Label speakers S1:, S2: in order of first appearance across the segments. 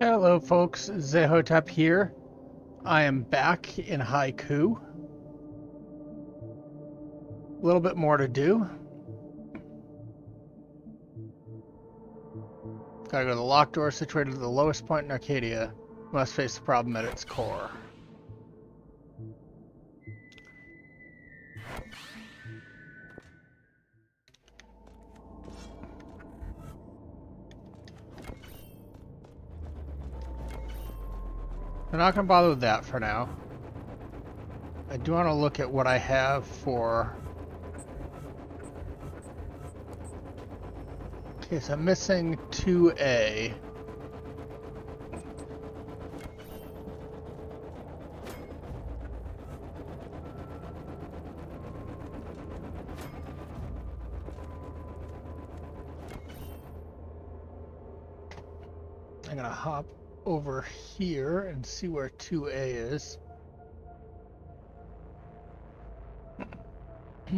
S1: Hello folks, Zehotep here. I am back in Haiku. A little bit more to do. Gotta go to the locked door situated at the lowest point in Arcadia. Must face the problem at its core. I'm not going to bother with that for now. I do want to look at what I have for... Okay, so I'm missing 2A. Here and see where 2A is.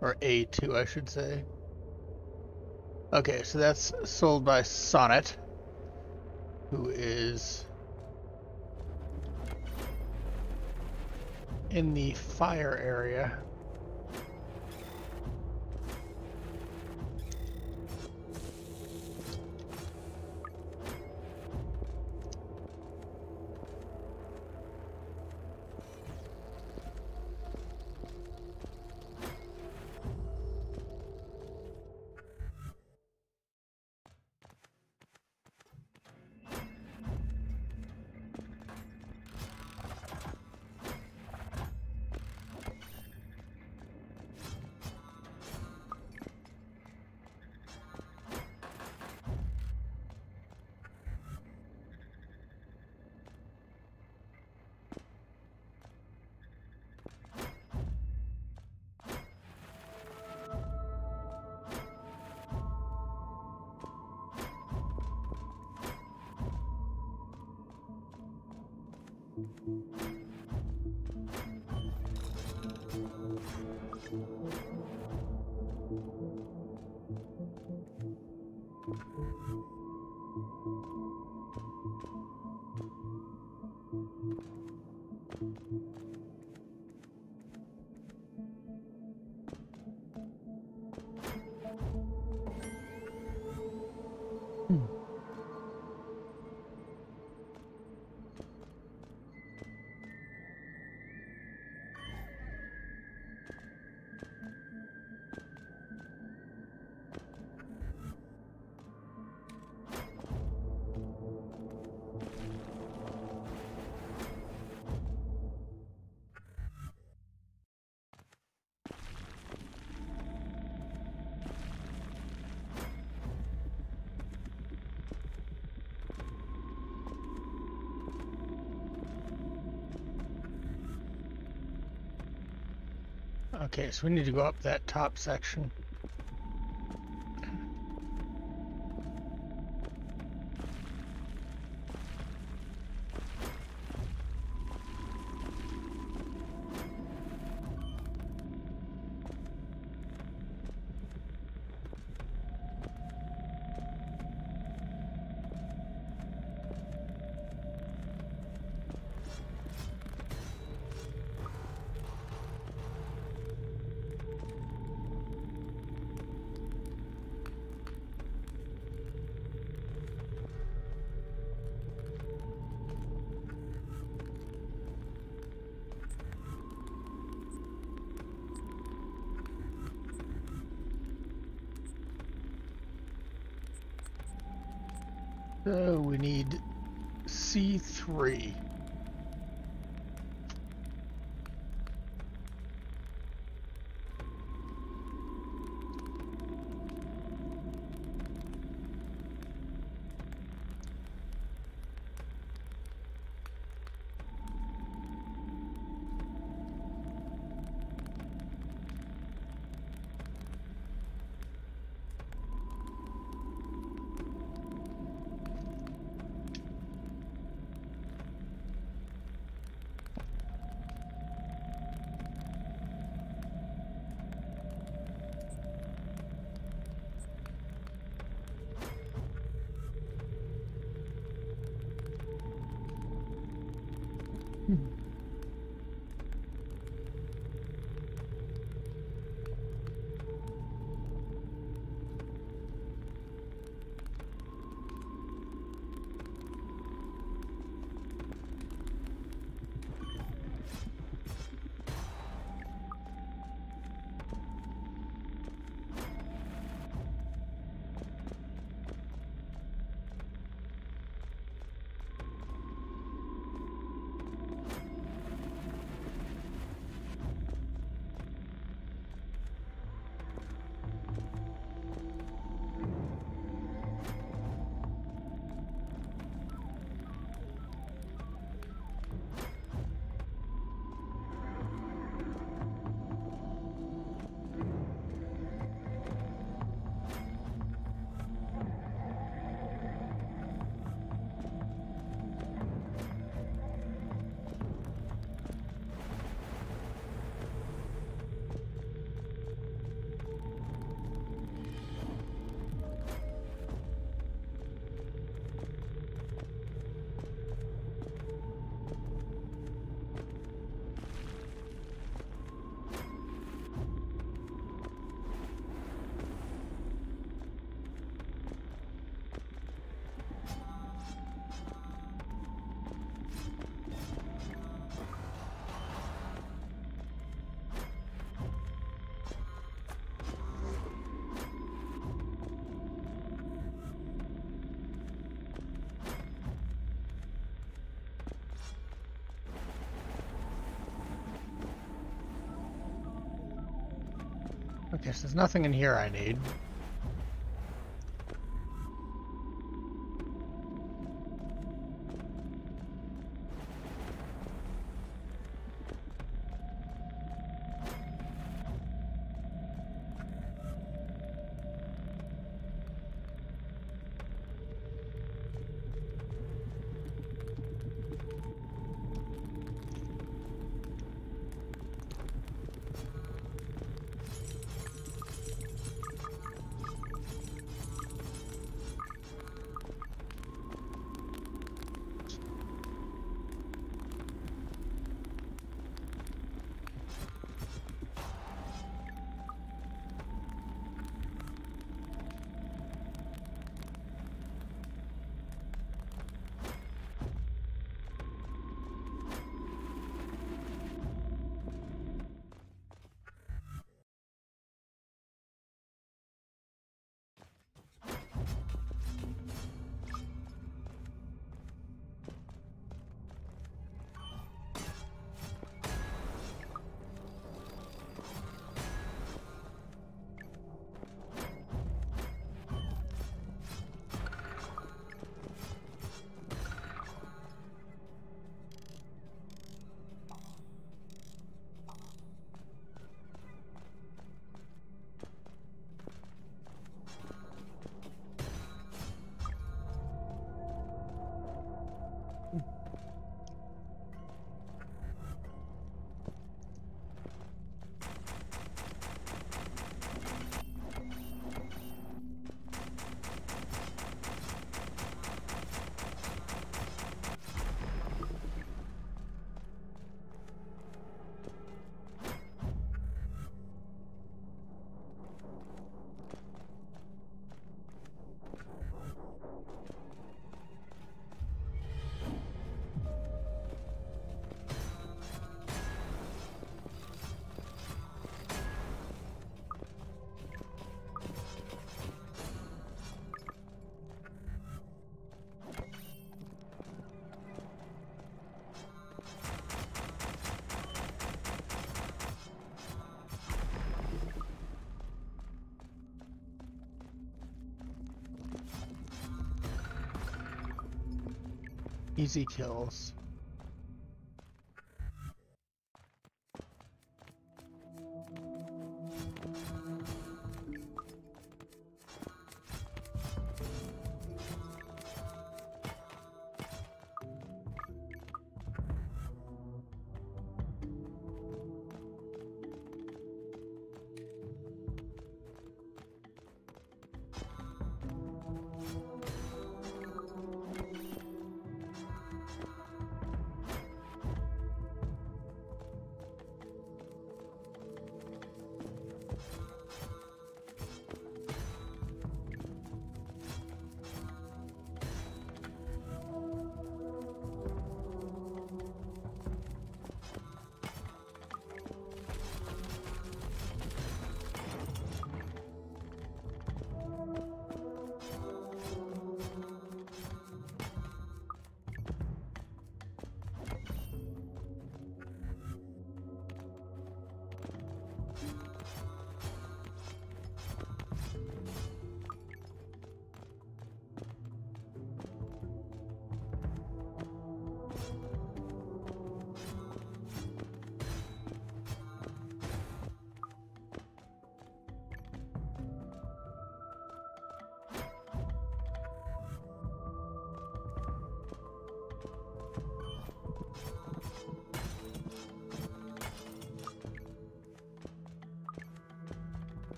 S1: or A2, I should say. Okay, so that's sold by Sonnet, who is in the fire area. Okay, so we need to go up that top section. So we need C3. Okay, so there's nothing in here I need. easy kills.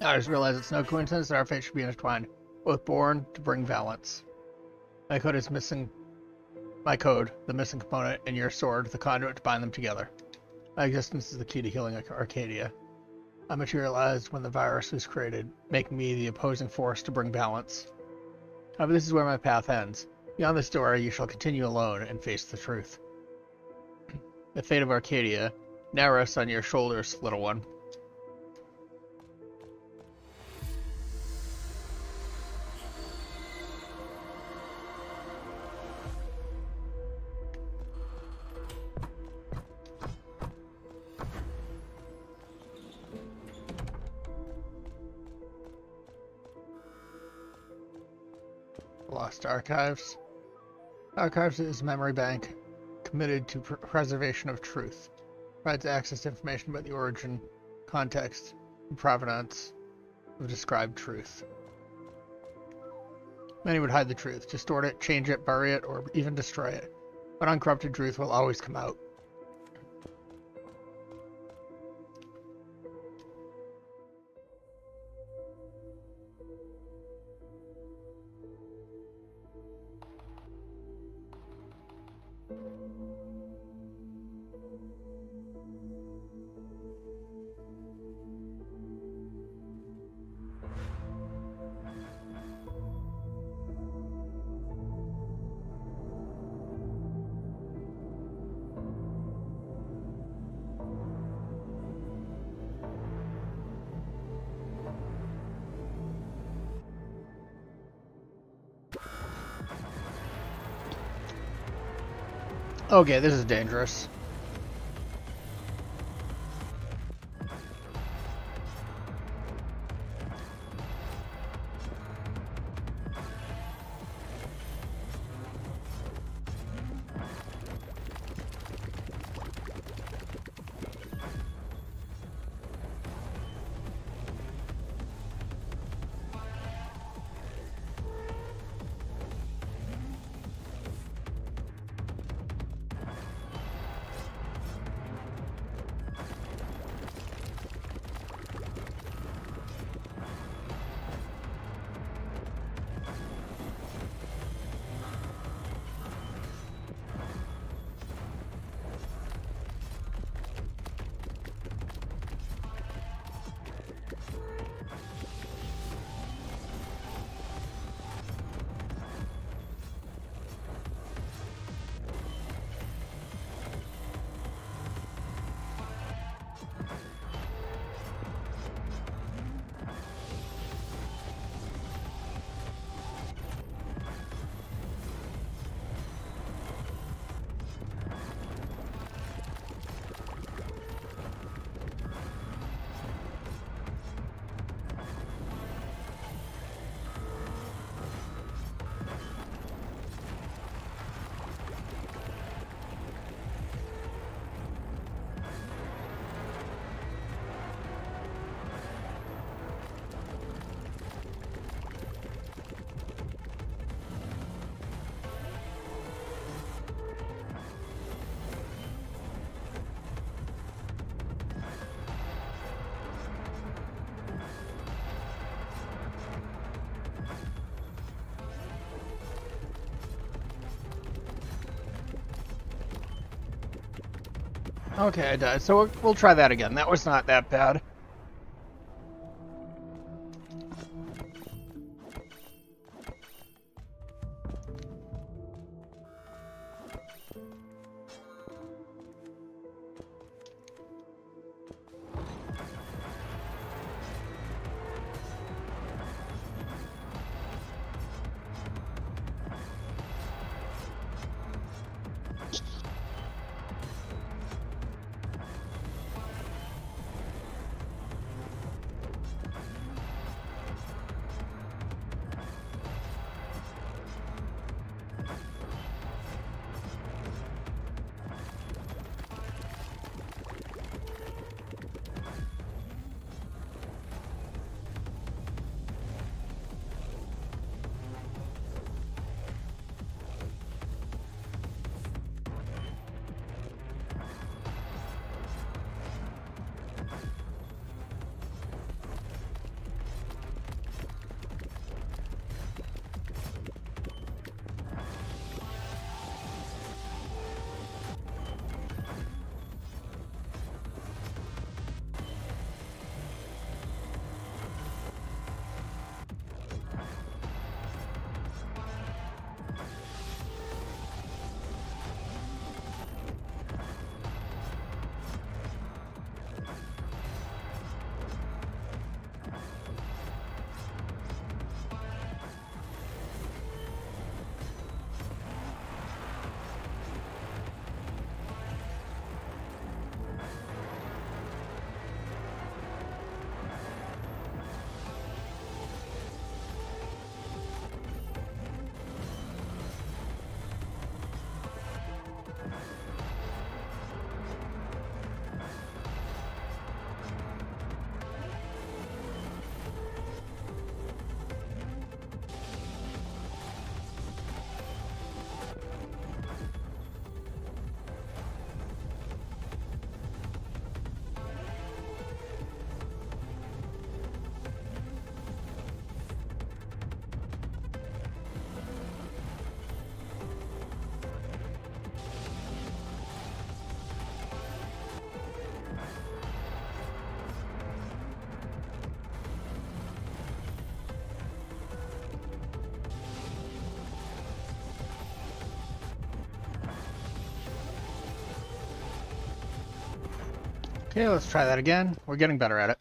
S1: I just realized it's no coincidence that our fates should be intertwined, both born to bring balance. My code is missing. My code, the missing component, and your sword, the conduit to bind them together. My existence is the key to healing Arcadia. I materialized when the virus was created, making me the opposing force to bring balance. However, this is where my path ends. Beyond this door, you shall continue alone and face the truth. The fate of Arcadia now rests on your shoulders, little one. Archives. Archives is a memory bank committed to pr preservation of truth. Provides access to information about the origin, context, and provenance of described truth. Many would hide the truth, distort it, change it, bury it, or even destroy it. But uncorrupted truth will always come out. Okay, this is dangerous. Okay, I died. So we'll, we'll try that again. That was not that bad. Okay, let's try that again. We're getting better at it.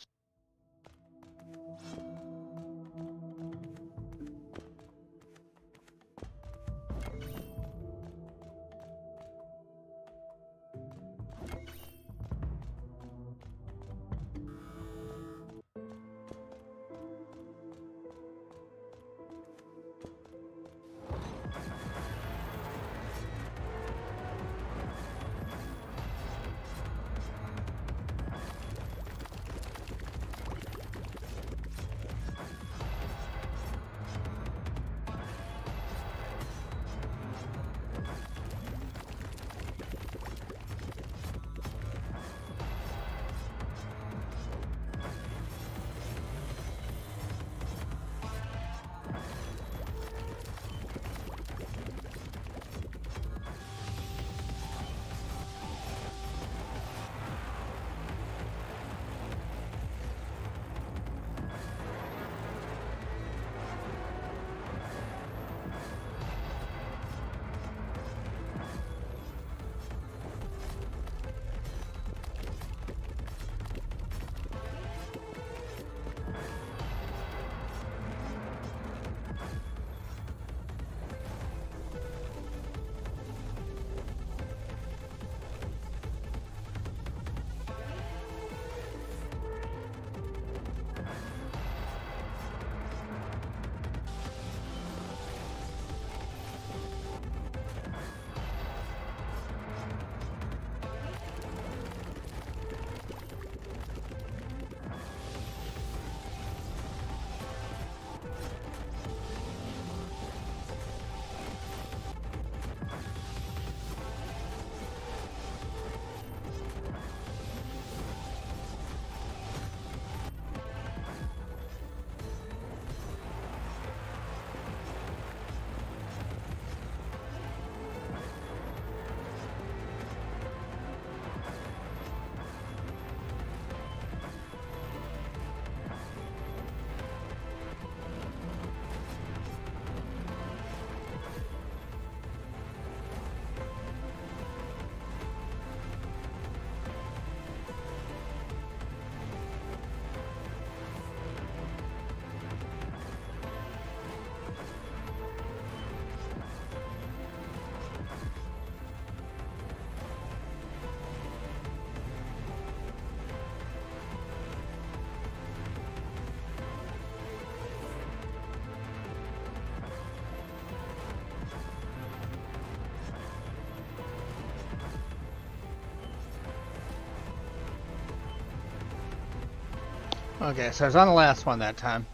S1: Okay, so I was on the last one that time.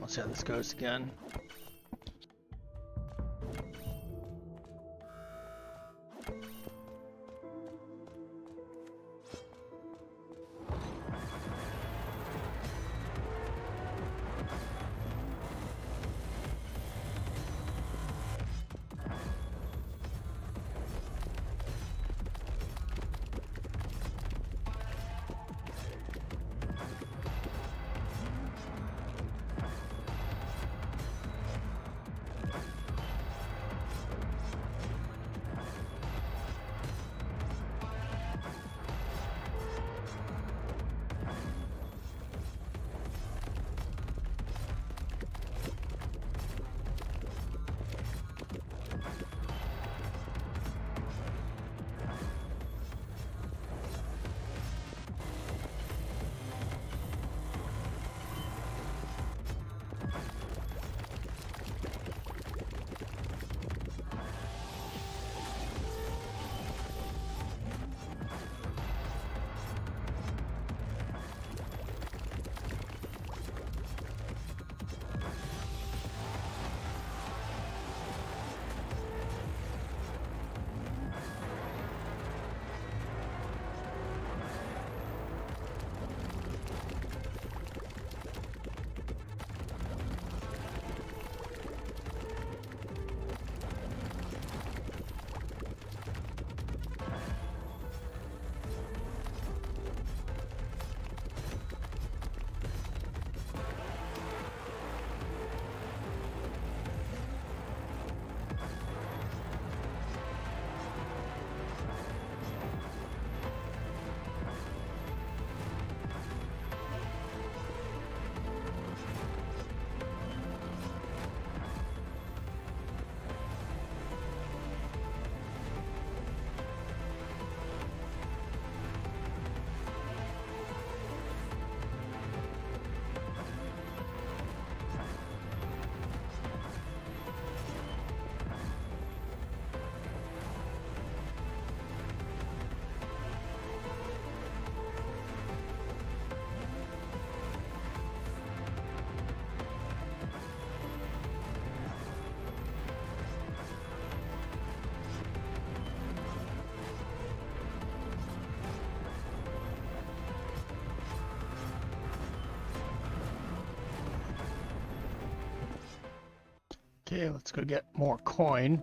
S1: Let's see how this goes again. Okay, let's go get more coin.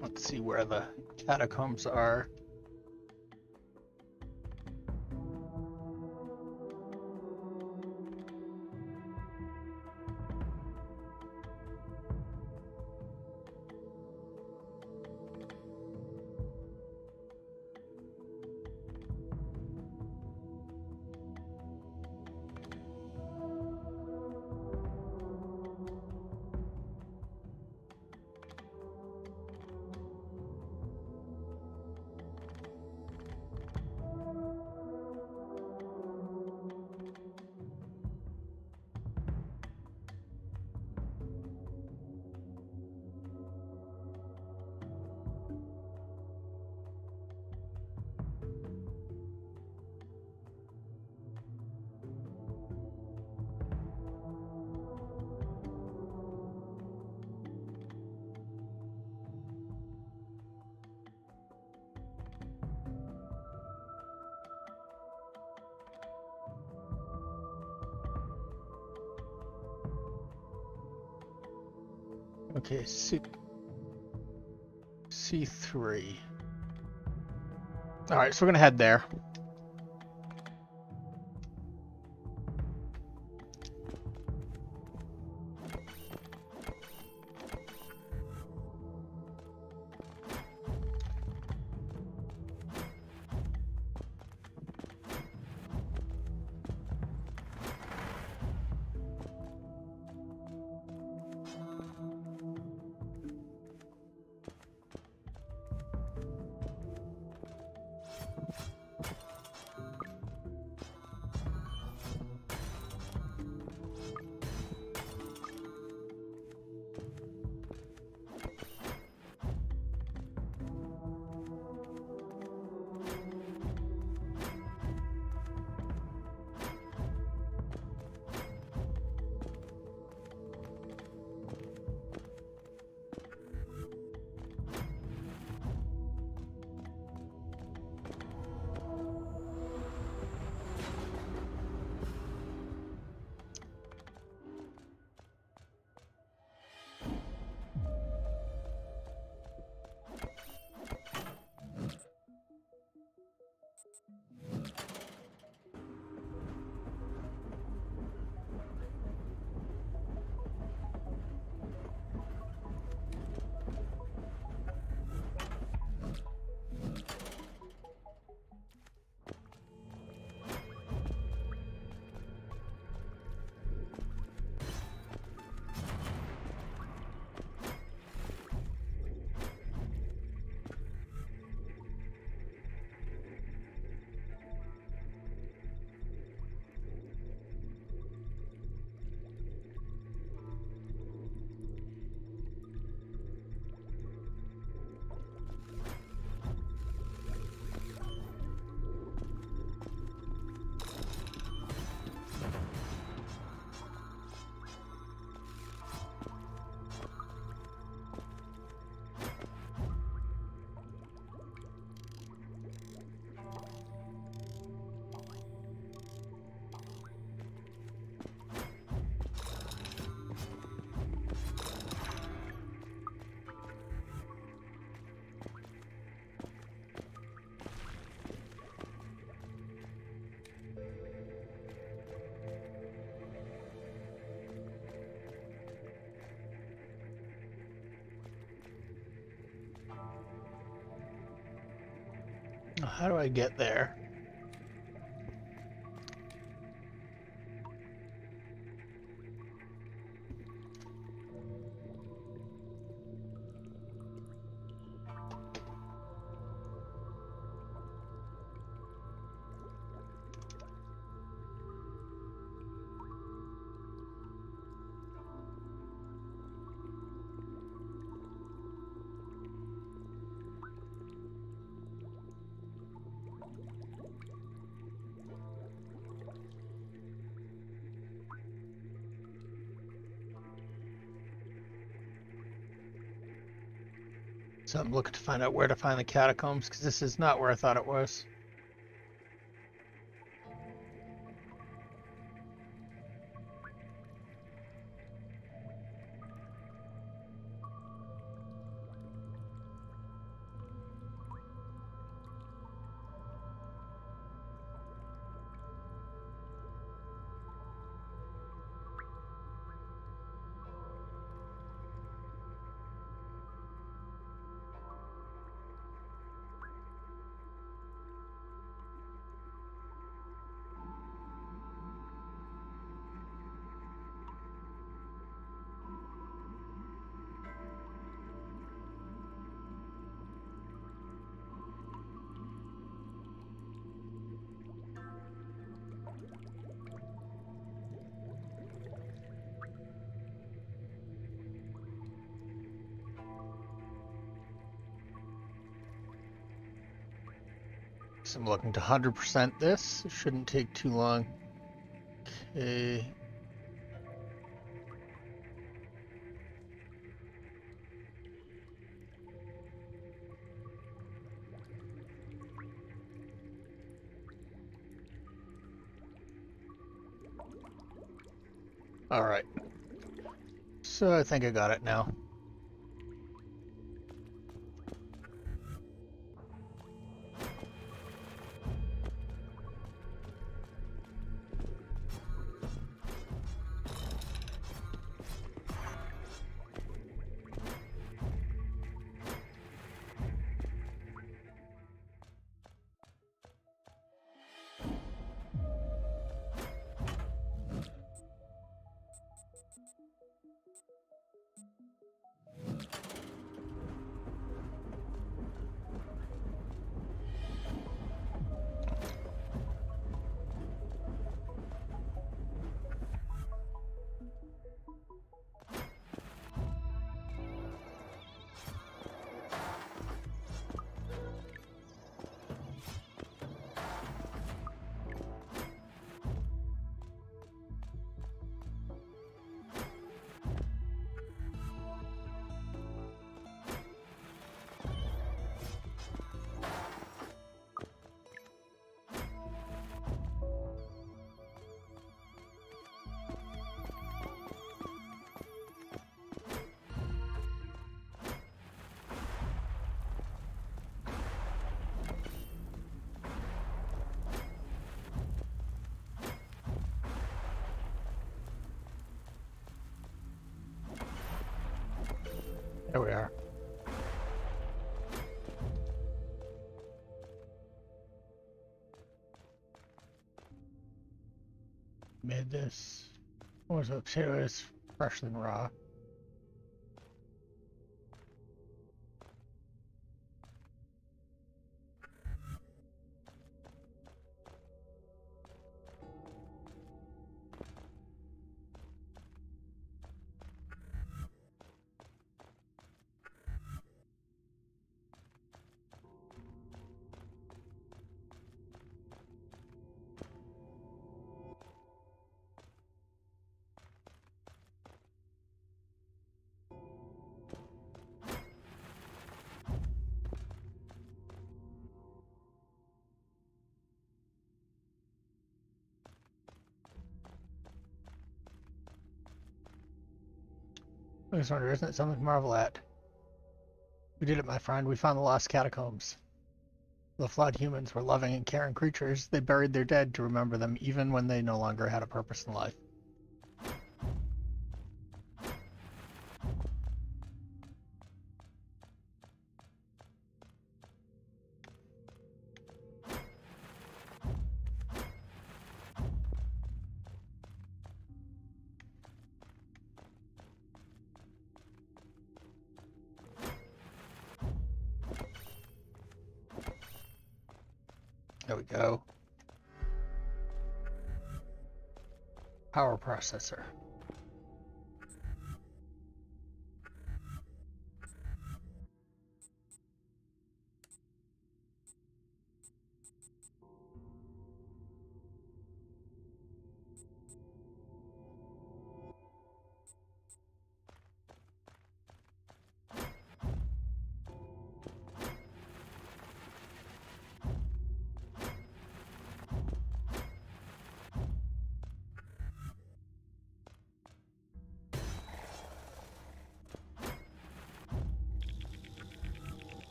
S1: Let's see where the catacombs are. Okay, C C3. All right, so we're gonna head there. How do I get there? Find out where to find the catacombs because this is not where I thought it was. I'm looking to 100% this. It shouldn't take too long. Okay. All right. So I think I got it now. There we are. Made this. What was it? Potatoes fresh and raw. I just wonder, isn't it something to marvel at? We did it, my friend. We found the lost catacombs. The flawed humans were loving and caring creatures. They buried their dead to remember them even when they no longer had a purpose in life. Go. Power processor.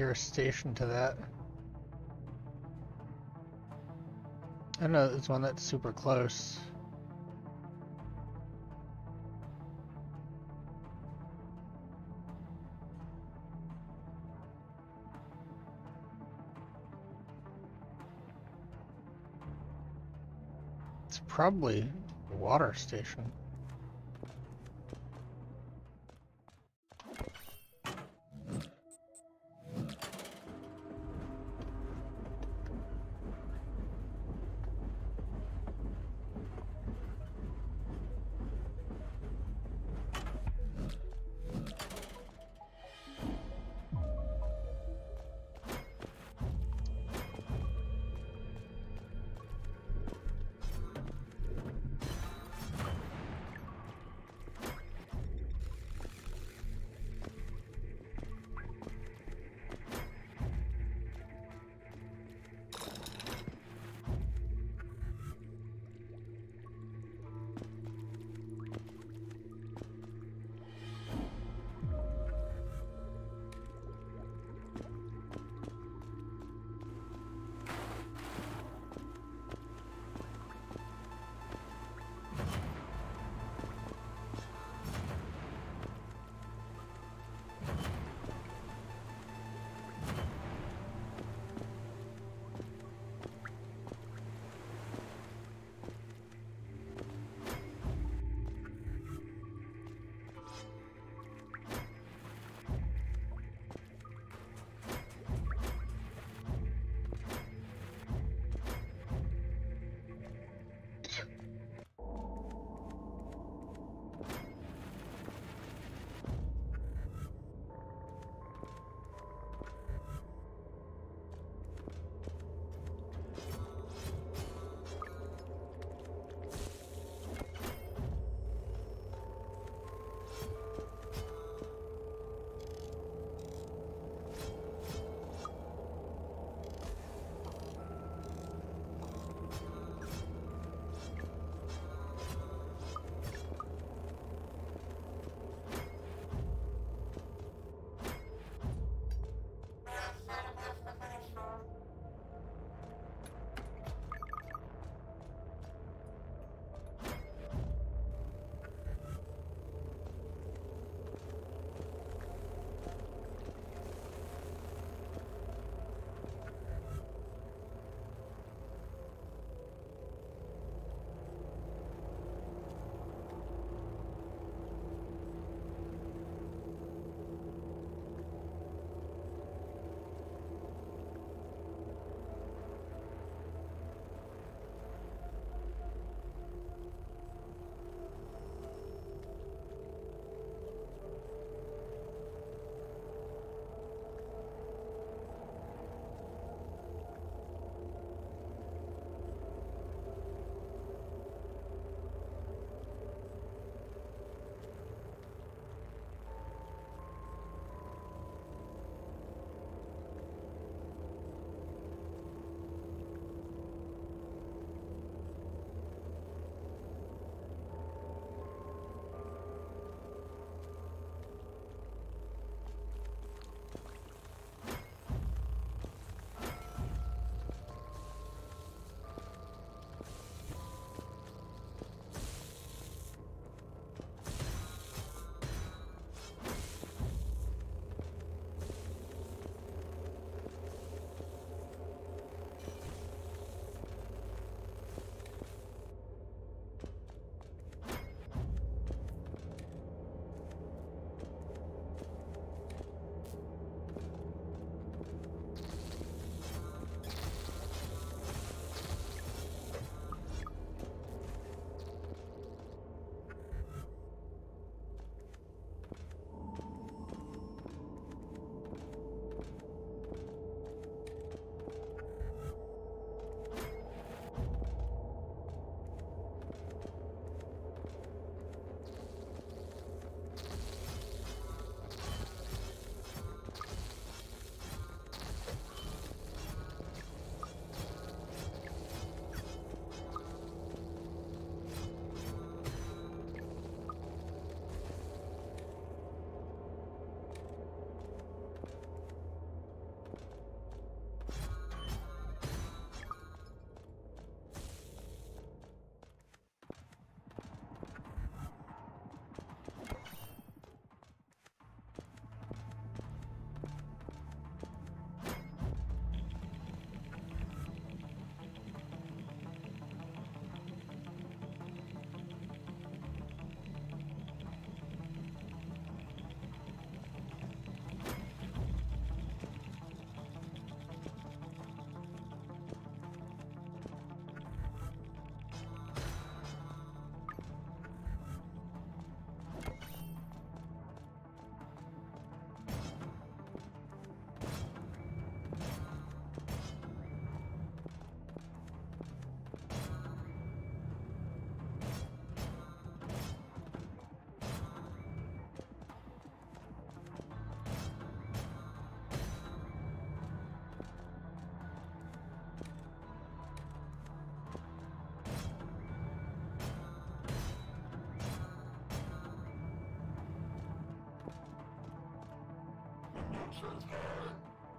S1: Nearest station to that? I know there's one that's super close. It's probably a water station.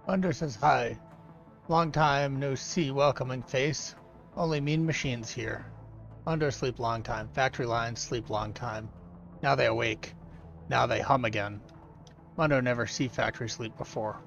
S1: Mundo says hi. Long time no see welcoming face. Only mean machines here. Mundo sleep long time. Factory lines sleep long time. Now they awake. Now they hum again. Mundo never see factory sleep before.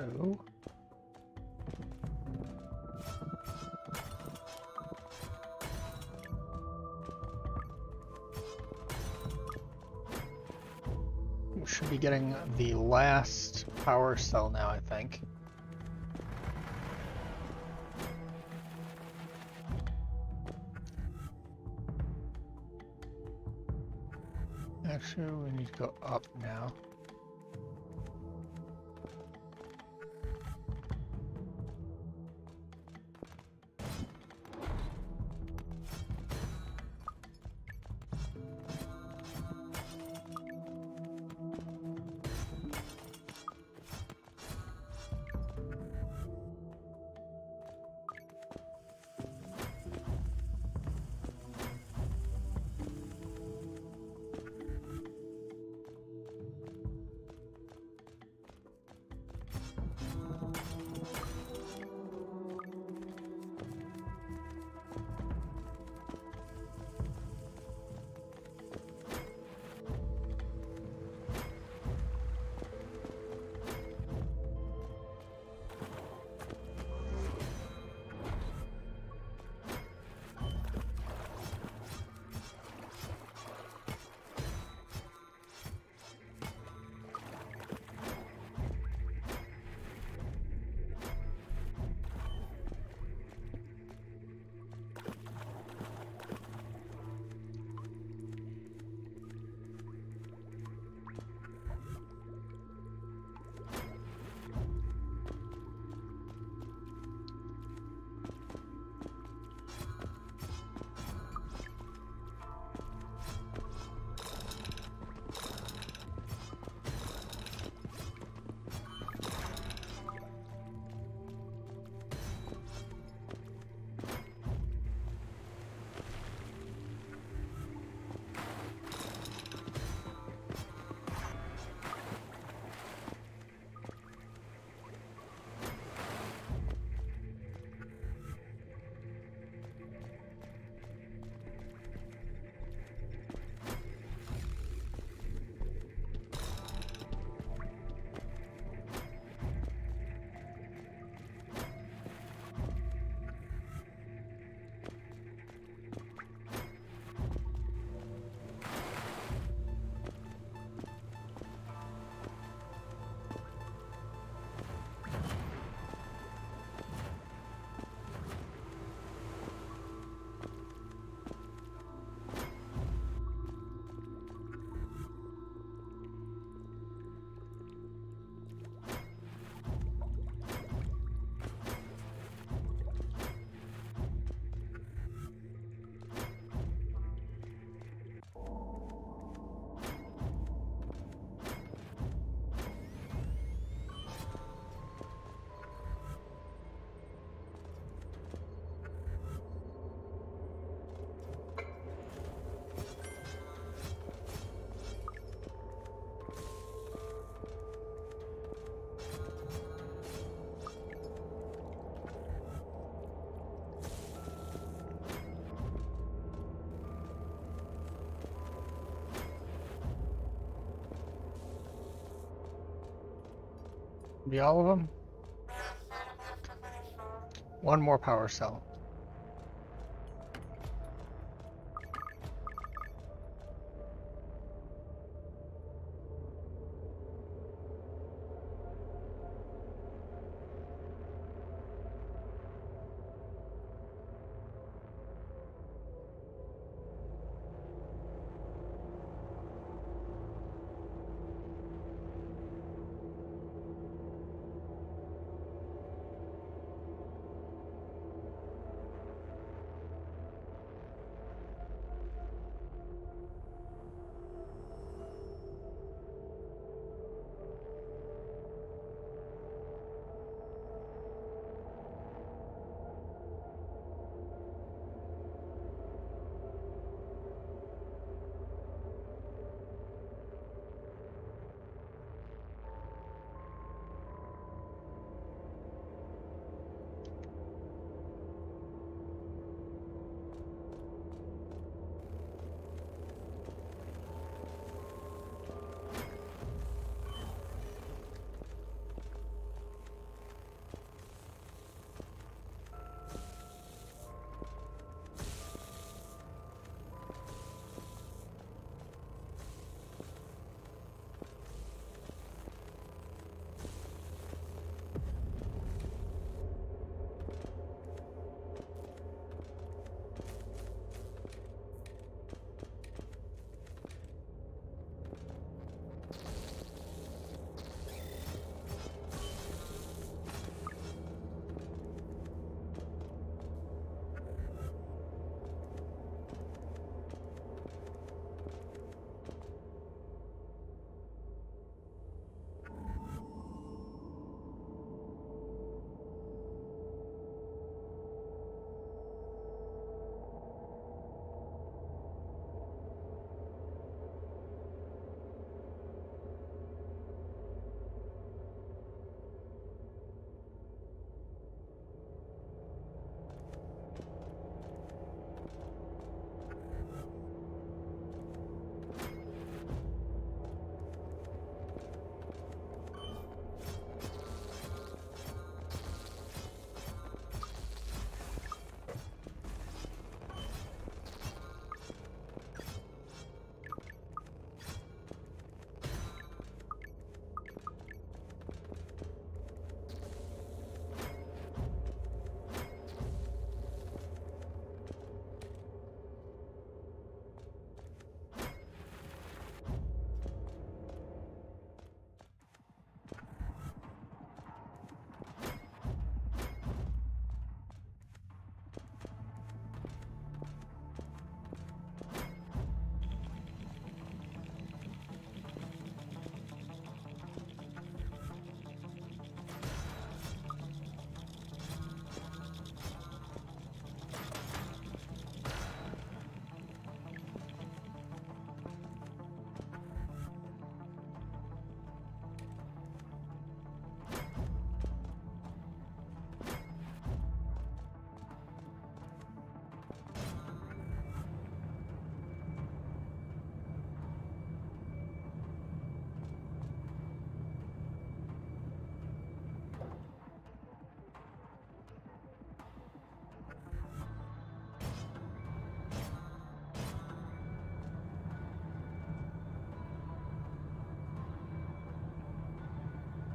S1: We should be getting the last power cell now, I think. Actually, we need to go up now. Be all of them? One more power cell.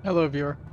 S1: Hello, viewer.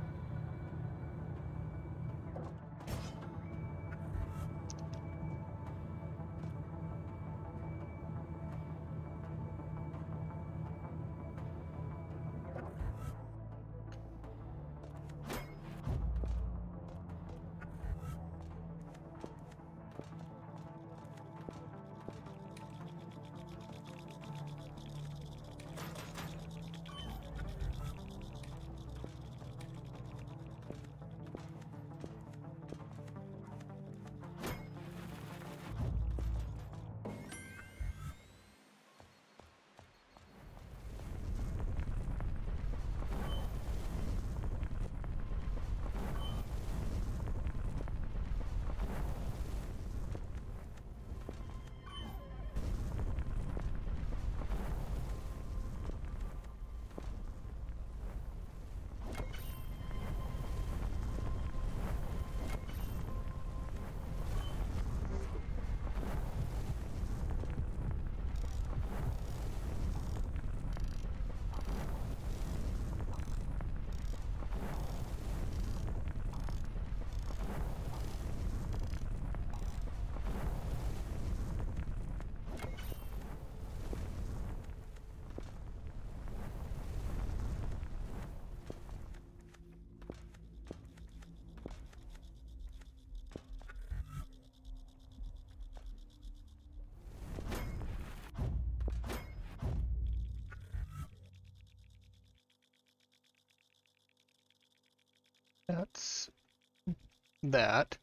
S1: That's that.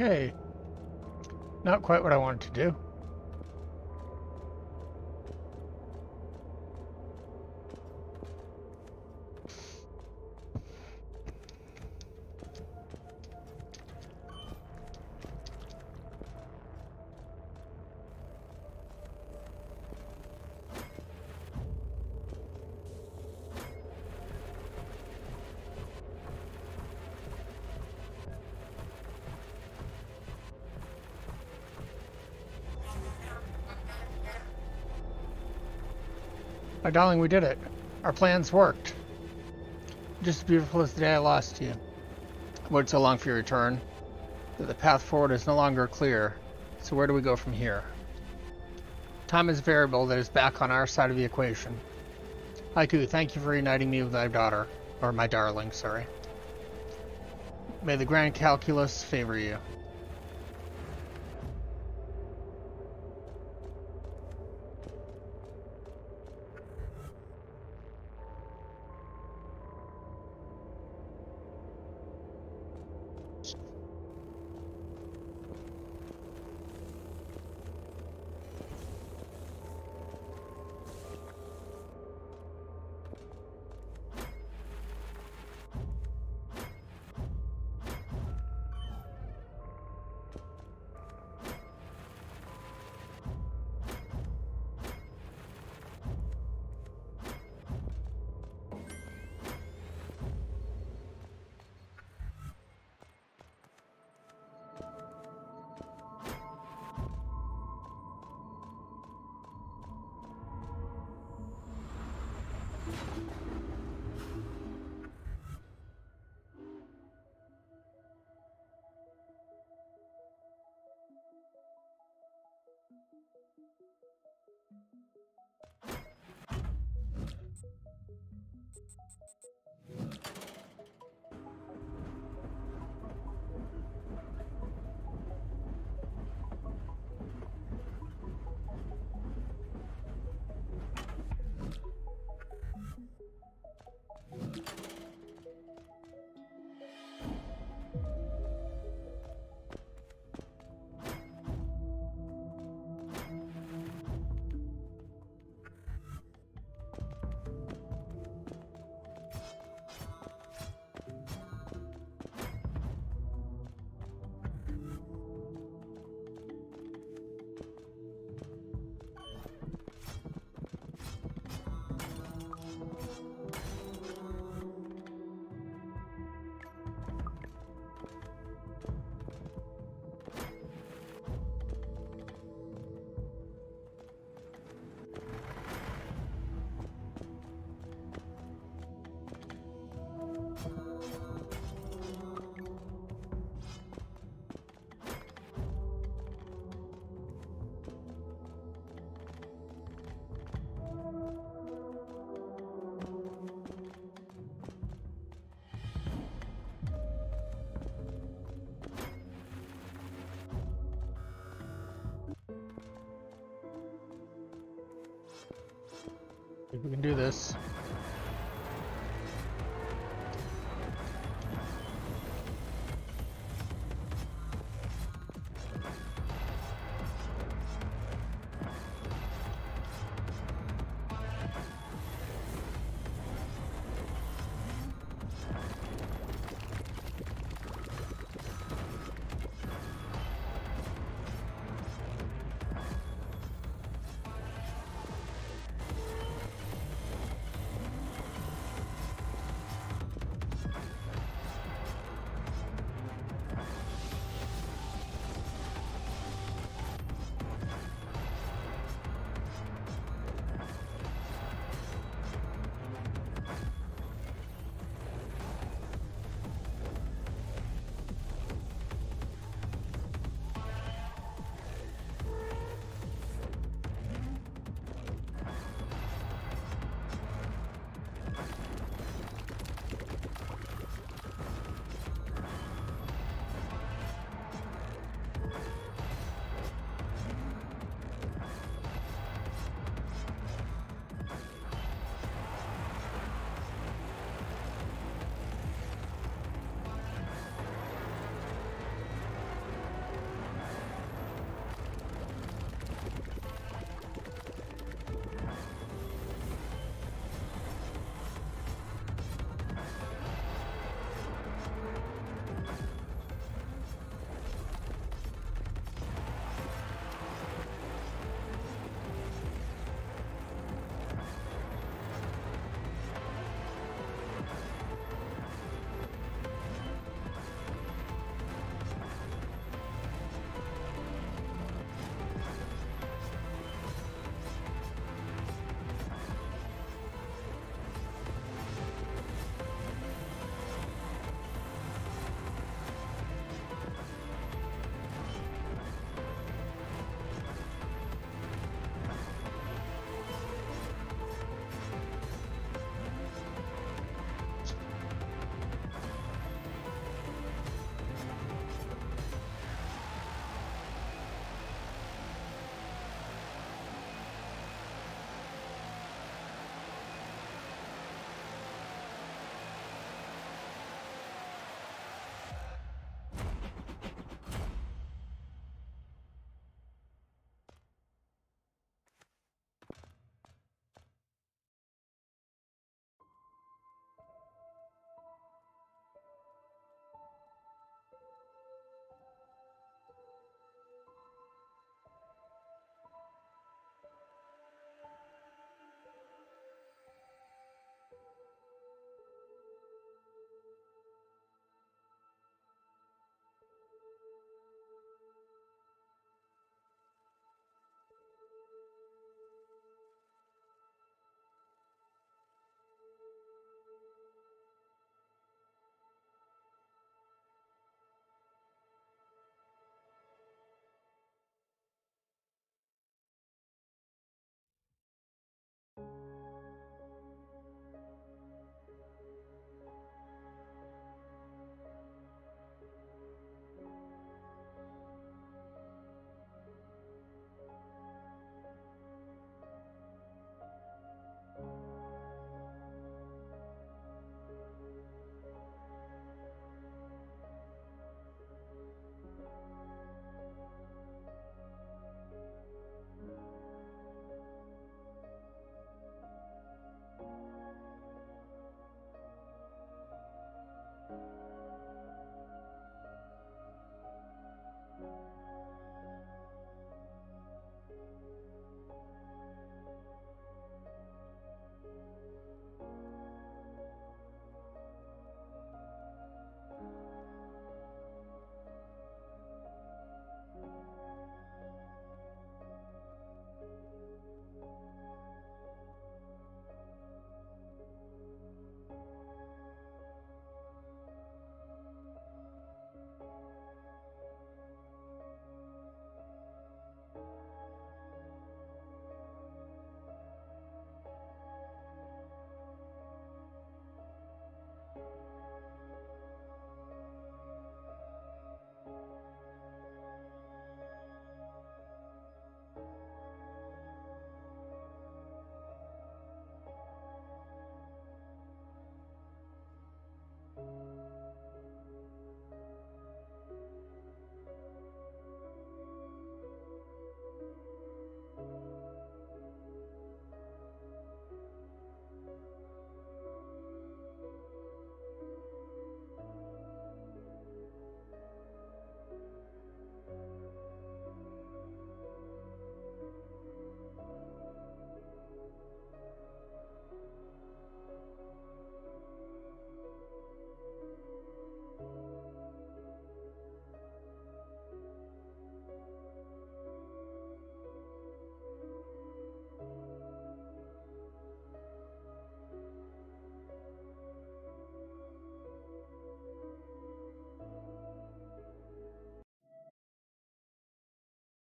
S1: Okay. Not quite what I wanted to do. My darling, we did it. Our plans worked. Just as beautiful as the day I lost you. I waited so long for your return that the path forward is no longer clear. So where do we go from here? Time is a variable that is back on our side of the equation. Haiku, thank you for uniting me with thy daughter. Or my darling, sorry. May the grand calculus favor you. If we can do this.